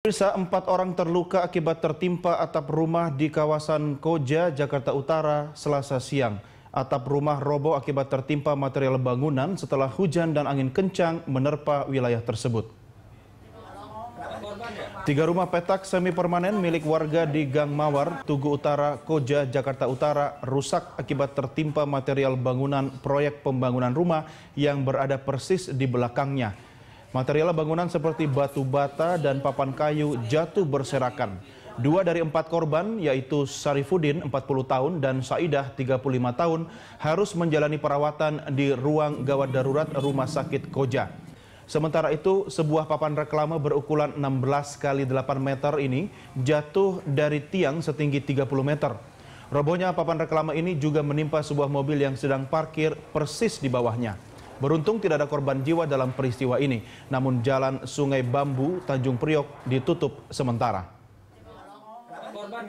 Pemirsa, empat orang terluka akibat tertimpa atap rumah di kawasan Koja, Jakarta Utara, selasa siang. Atap rumah roboh akibat tertimpa material bangunan setelah hujan dan angin kencang menerpa wilayah tersebut. Tiga rumah petak semi permanen milik warga di Gang Mawar, Tugu Utara, Koja, Jakarta Utara rusak akibat tertimpa material bangunan proyek pembangunan rumah yang berada persis di belakangnya. Material bangunan seperti batu bata dan papan kayu jatuh berserakan. Dua dari empat korban, yaitu Sarifudin 40 tahun dan Saidah 35 tahun, harus menjalani perawatan di ruang gawat darurat Rumah Sakit Koja. Sementara itu, sebuah papan reklame berukuran 16 kali 8 meter ini jatuh dari tiang setinggi 30 meter. Robohnya papan reklame ini juga menimpa sebuah mobil yang sedang parkir persis di bawahnya. Beruntung tidak ada korban jiwa dalam peristiwa ini, namun jalan Sungai Bambu Tanjung Priok ditutup sementara. Korban